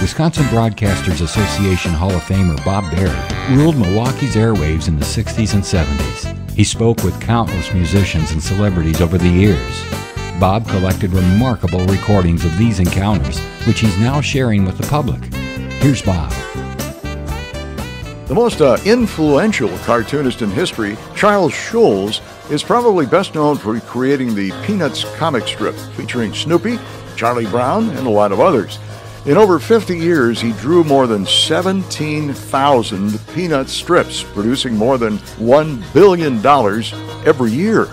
Wisconsin Broadcasters Association Hall of Famer Bob Barry ruled Milwaukee's airwaves in the 60s and 70s. He spoke with countless musicians and celebrities over the years. Bob collected remarkable recordings of these encounters, which he's now sharing with the public. Here's Bob. The most uh, influential cartoonist in history, Charles Schulz, is probably best known for creating the Peanuts comic strip featuring Snoopy, Charlie Brown, and a lot of others. In over 50 years, he drew more than 17,000 Peanut strips, producing more than $1 billion every year.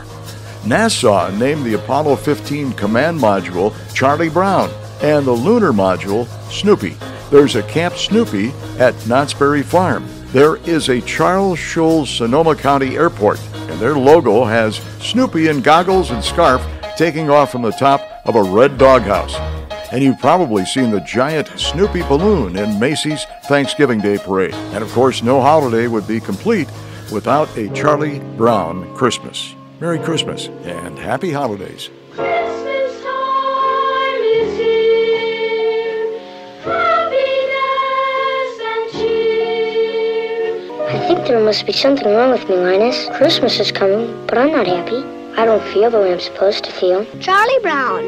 NASA named the Apollo 15 command module Charlie Brown and the lunar module Snoopy. There's a Camp Snoopy at Knott's Berry Farm. There is a Charles Schulz Sonoma County Airport, and their logo has Snoopy in goggles and scarf taking off from the top of a red doghouse. And you've probably seen the giant Snoopy balloon in Macy's Thanksgiving Day Parade. And of course, no holiday would be complete without a Charlie Brown Christmas. Merry Christmas and happy holidays. Christmas time is here. Happiness and cheer. I think there must be something wrong with me, Linus. Christmas is coming, but I'm not happy. I don't feel the way I'm supposed to feel. Charlie Brown,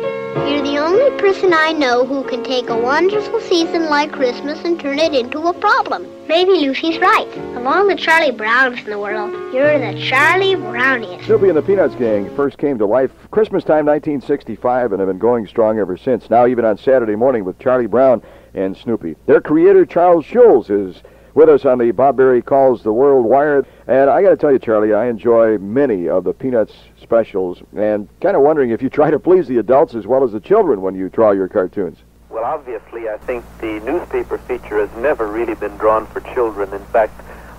you're the only person I know who can take a wonderful season like Christmas and turn it into a problem. Maybe Lucy's right. Of all the Charlie Browns in the world, you're the Charlie Browniest. Snoopy and the Peanuts Gang first came to life Christmas time 1965 and have been going strong ever since. Now even on Saturday morning with Charlie Brown and Snoopy. Their creator Charles Schulz is with us on the Bob Barry Calls the World Wire. And I got to tell you, Charlie, I enjoy many of the Peanuts specials and kind of wondering if you try to please the adults as well as the children when you draw your cartoons. Well, obviously, I think the newspaper feature has never really been drawn for children. In fact,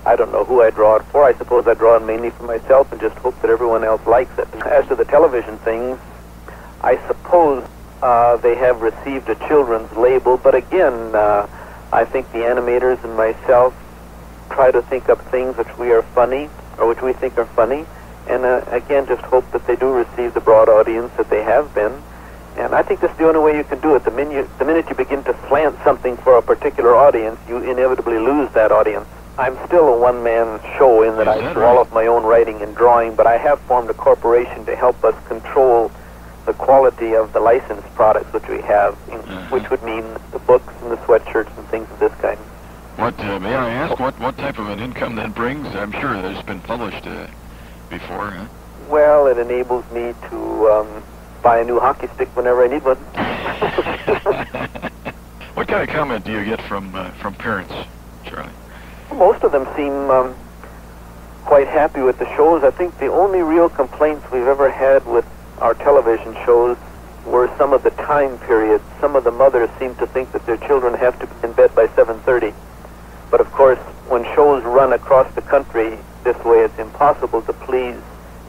I don't know who I draw it for. I suppose I draw it mainly for myself and just hope that everyone else likes it. As to the television things, I suppose uh, they have received a children's label, but again, uh, I think the animators and myself try to think up things which we are funny or which we think are funny, and uh, again, just hope that they do receive the broad audience that they have been. And I think that's the only way you can do it. The minute, the minute you begin to slant something for a particular audience, you inevitably lose that audience. I'm still a one-man show in that Is I that do all right? of my own writing and drawing, but I have formed a corporation to help us control the quality of the licensed products which we have, in, Mhm. which would mean the books and the sweatshirts and things of this kind. What uh, may I ask? What what type of an income that brings? I'm sure that it's been published uh, before. Huh? Well, it enables me to um, buy a new hockey stick whenever I need one. what kind of comment do you get from uh, from parents, Charlie? Most of them seem um, quite happy with the shows. I think the only real complaints we've ever had with our television shows were some of the time periods. Some of the mothers seem to think that their children have to be in bed by 7:30. But of course, when shows run across the country this way, it's impossible to please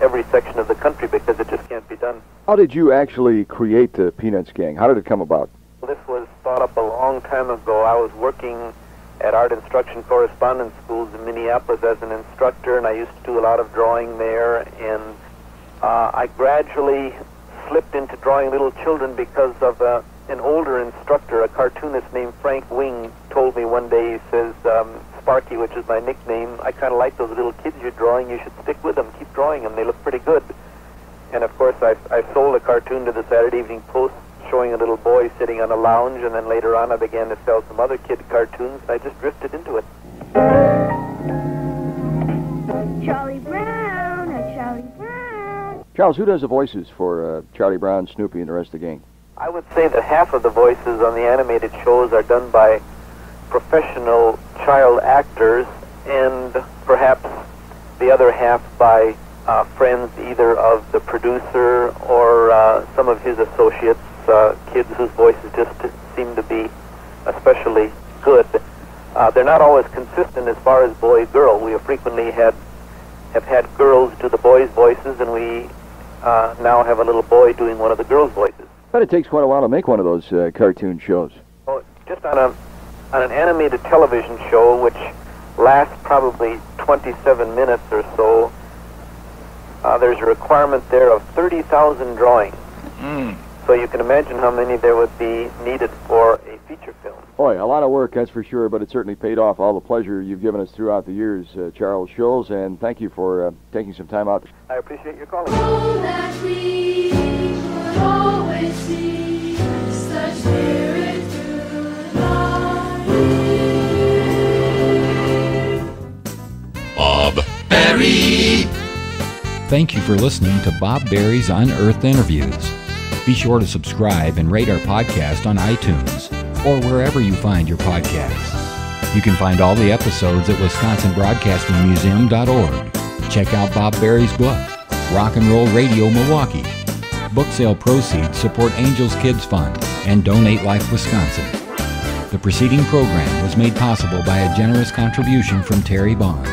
every section of the country because it just can't be done. How did you actually create the Peanuts Gang? How did it come about? This was thought up a long time ago. I was working at art instruction correspondence schools in Minneapolis as an instructor, and I used to do a lot of drawing there. And uh, I gradually slipped into drawing little children because of uh, an older instructor, a cartoonist named Frank Wing, told me one day, he says, um, Sparky, which is my nickname, I kind of like those little kids you're drawing. You should stick with them. Keep drawing them. They look pretty good. And of course, I, I sold a cartoon to the Saturday Evening Post showing a little boy sitting on a lounge, and then later on I began to sell some other kid cartoons. and I just drifted into it. Charles, who does the voices for uh, Charlie Brown, Snoopy, and the rest of the gang? I would say that half of the voices on the animated shows are done by professional child actors, and perhaps the other half by uh, friends either of the producer or uh, some of his associates, uh, kids whose voices just seem to be especially good. Uh, they're not always consistent as far as boy-girl. We have frequently had have had girls do the boys' voices, and we uh, now have a little boy doing one of the girls' voices. But it takes quite a while to make one of those uh, cartoon shows. Oh, just on a on an animated television show, which lasts probably 27 minutes or so, uh, there's a requirement there of 30,000 drawings. Mm. So you can imagine how many there would be needed for a feature film. Boy, a lot of work, that's for sure, but it certainly paid off. All the pleasure you've given us throughout the years, uh, Charles Schulz, and thank you for uh, taking some time out. I appreciate your calling. Oh, that we always see such spirit through life. Bob Barry. Thank you for listening to Bob Barry's Unearthed Interviews. Be sure to subscribe and rate our podcast on iTunes or wherever you find your podcasts. You can find all the episodes at wisconsinbroadcastingmuseum.org. Check out Bob Barry's book, Rock and Roll Radio Milwaukee. Book sale proceeds support Angels Kids Fund and Donate Life Wisconsin. The preceding program was made possible by a generous contribution from Terry Bond.